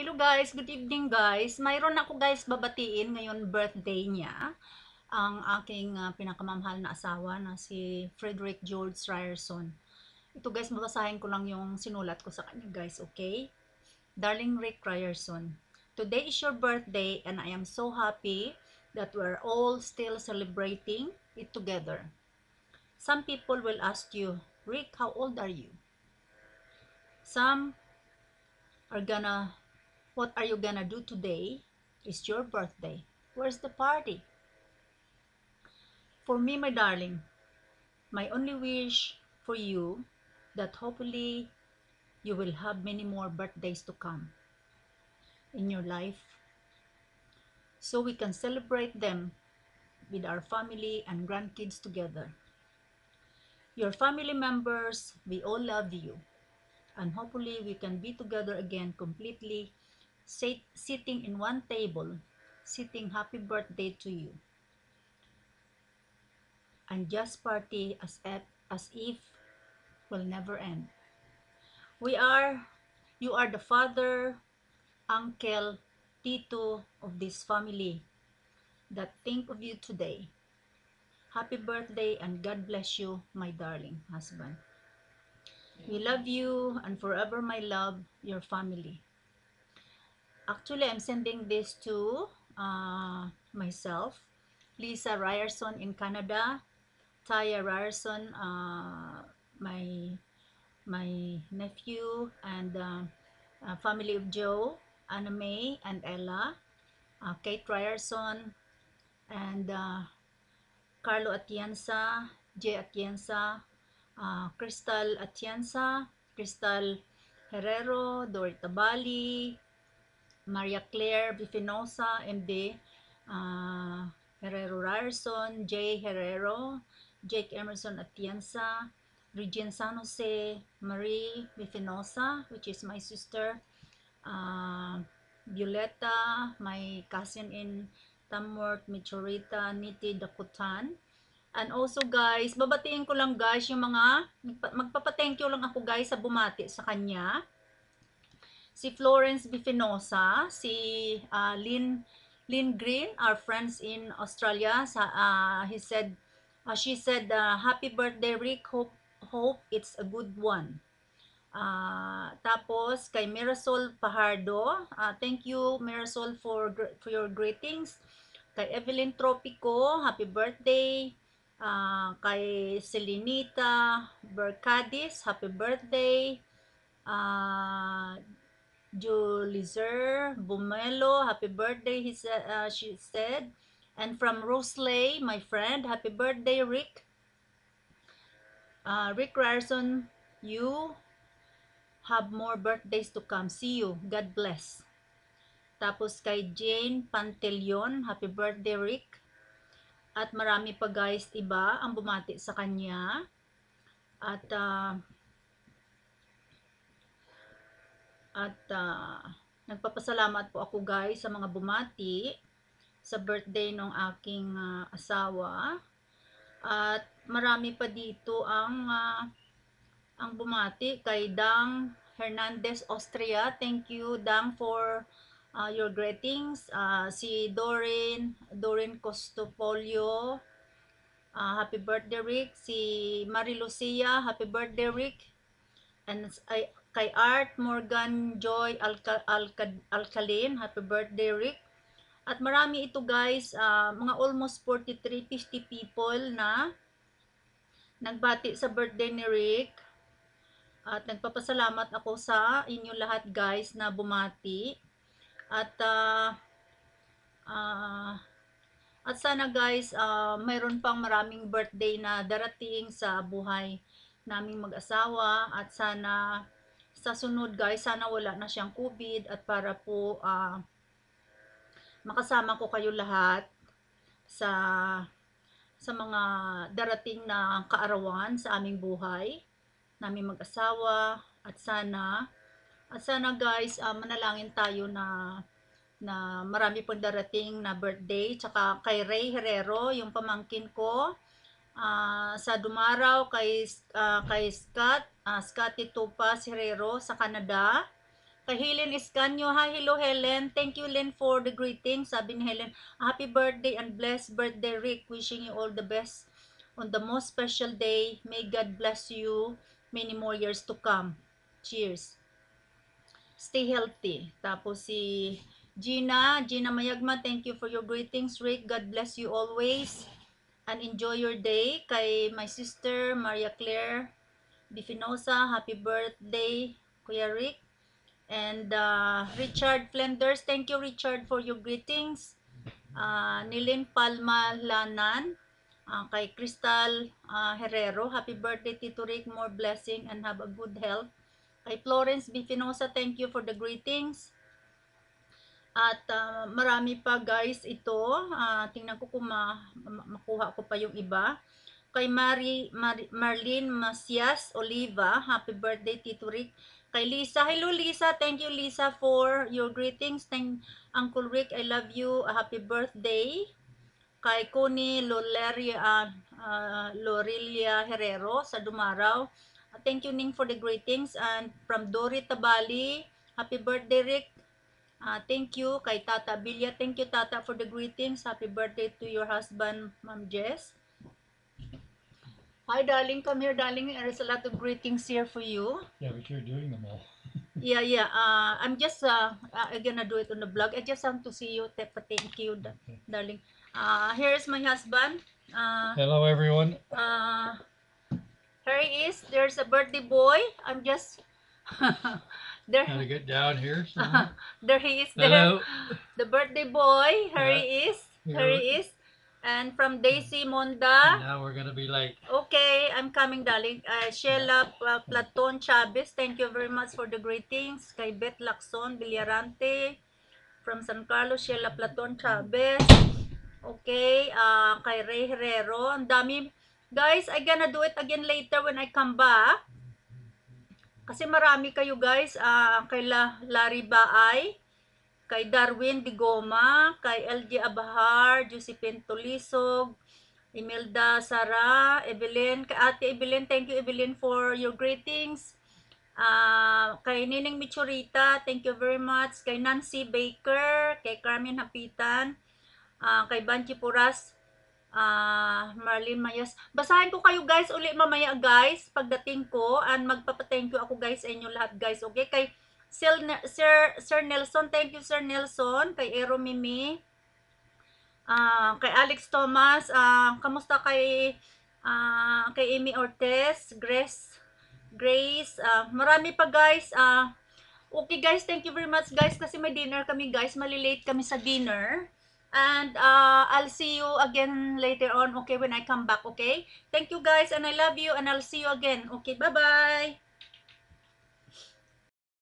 Hello guys, good evening guys. Mayroon ako guys babatiin ngayon birthday niya. Ang aking uh, pinakamamahal na asawa na si Frederick George Ryerson. Ito guys, babasahin ko lang yung sinulat ko sa kanya guys, okay? Darling Rick Ryerson, Today is your birthday and I am so happy that we're all still celebrating it together. Some people will ask you, Rick, how old are you? Some are gonna what are you gonna do today? It's your birthday. Where's the party? For me, my darling, my only wish for you that hopefully you will have many more birthdays to come in your life so we can celebrate them with our family and grandkids together. Your family members, we all love you and hopefully we can be together again completely sit, sitting in one table sitting happy birthday to you. And just party as if, as if will never end. We are you are the father uncle tito of this family that think of you today. Happy birthday and god bless you my darling husband. We love you and forever my love your family actually i'm sending this to uh, myself. Lisa ryerson in canada. Taya ryerson uh, my my nephew and uh, family of joe anna may and ella. Uh, kate ryerson and uh, carlo atienza jay atienza uh, crystal atienza crystal herrero dorita bali Maria Claire Bifinosa, MD, uh, Herrero Ryerson, J. Herrero, Jake Emerson Atienza, Regine San Jose, Marie Bifinosa, which is my sister, uh, Violeta, my cousin in Tamworth, Michorita, Niti Dakutan. And also guys, babatiin ko lang guys yung mga, magpapa-thank you lang ako guys sa bumati sa kanya si Florence Bifinosa, si uh, Lynn, Lynn Green, our friends in Australia. Sa, uh, he said, uh, she said, uh, happy birthday Rick, hope, hope it's a good one. Uh, tapos kay Mirasol Pahardo, uh, thank you Mirasol for, for your greetings. Kay Evelyn Tropico, happy birthday. Uh, kay Selenita Bercadis, happy birthday. Uh, Julizer Bumelo, happy birthday, he said, uh, she said. And from Rosley, my friend, happy birthday, Rick. Uh, Rick Ryerson, you have more birthdays to come. See you. God bless. Tapos kay Jane Pantelion, happy birthday, Rick. At marami pa guys iba ang bumati sa kanya. At uh, At uh, nagpapasalamat po ako guys sa mga bumati sa birthday ng aking uh, asawa. At marami pa dito ang uh, ang bumati kay Dang Hernandez Austria. Thank you Dang for uh, your greetings. Uh, si Dorin, Dorin Costopolio. Uh, happy birthday Rick. Si Marie Lucia, happy birthday Rick. And I kay Art Morgan Joy Alca Alca Alcalin, happy birthday Rick. At marami ito guys, uh, mga almost 43-50 people na nagbati sa birthday ni Rick. At nagpapasalamat ako sa inyo lahat guys na bumati. At uh, uh, at sana guys, uh, mayroon pang maraming birthday na darating sa buhay naming mag-asawa at sana sa sunod guys, sana wala na siyang COVID at para po uh, makasama ko kayo lahat sa sa mga darating na kaarawan sa aming buhay, naming mag-asawa at sana at sana guys, uh, manalangin tayo na na marami pang darating na birthday tsaka kay Ray Herrero, yung pamangkin ko uh, sa Dumaraw kay uh, kay Scott, uh, Scotty Topas Herrero sa Canada, Kay Helen Iscanio, hi, hello Helen. Thank you Len for the greeting. Sabi ni Helen, happy birthday and blessed birthday Rick. Wishing you all the best on the most special day. May God bless you many more years to come. Cheers. Stay healthy. Tapos si Gina, Gina Mayagma, thank you for your greetings Rick. God bless you always and enjoy your day. Kay my sister Maria Claire Bifinosa, happy birthday Kuya Rick. And uh, Richard Flenders, thank you Richard for your greetings. Uh, Nilin Palma Lanan, uh, kay Crystal uh, Herrero, happy birthday Tito Rick, more blessing and have a good health. Kay Florence Bifinosa, thank you for the greetings. At uh, marami pa guys ito. Uh, tingnan ko kung ma- ma- makuha ko pa yung iba. Kay Mari, Mar- Marlene Masias Oliva, happy birthday Tito Rick. Kay Lisa, hello Lisa, thank you Lisa for your greetings. Thank Uncle Rick, I love you. Happy birthday. Kay Connie Loleria, uh, uh, Lorelia Herrero sa Dumaraw. Uh, thank you Ning for the greetings. And from Dory Tabali, happy birthday Rick. Uh, thank you kay Tata Bilya. Thank you Tata for the greetings. Happy birthday to your husband, Ma'am Jess. Hi darling, come here darling. There's a lot of greetings here for you. Yeah, but you're doing them all. Yeah, yeah. Uh, I'm just uh, uh, gonna do it on the blog. I just want to see you. Thank you, Okay. darling. Uh, here's my husband. Uh, Hello, everyone. uh, here he is. There's a birthday boy. I'm just there. Gotta get down here. there he is. There. Hello. The birthday boy. Here he is. Here he is. And from Daisy Monda. Now we're gonna be like, Okay, I'm coming, darling. Uh, Sheila uh, Platon Chavez, thank you very much for the greetings. Kay Beth Lacson Villarante from San Carlos, Sheila Platon Chavez. Okay, uh, kay Ray Herrero. Ang dami. Guys, I gonna do it again later when I come back. Kasi marami kayo guys. Uh, kay La Larry Baay kay Darwin Digoma, kay LG Abahar, Josephine Tulisog, Imelda Sara, Evelyn, kay Ate Evelyn, thank you Evelyn for your greetings. Ah, kay Nining Michurita, thank you very much. Kay Nancy Baker, kay Carmen Hapitan, ah, kay Banchi Puras, ah, Marlene Mayas. Basahin ko kayo guys uli mamaya guys, pagdating ko, and magpapa-thank you ako guys sa inyo lahat guys, okay? Kay Sir, Sir, Nelson, thank you Sir Nelson, kay Ero Mimi, ah kay Alex Thomas, ah kamusta kay ah kay Amy Ortez, Grace, Grace, ah marami pa guys, ah okay guys, thank you very much guys kasi may dinner kami guys, malilate kami sa dinner. And uh, I'll see you again later on, okay, when I come back, okay? Thank you guys, and I love you, and I'll see you again. Okay, bye-bye!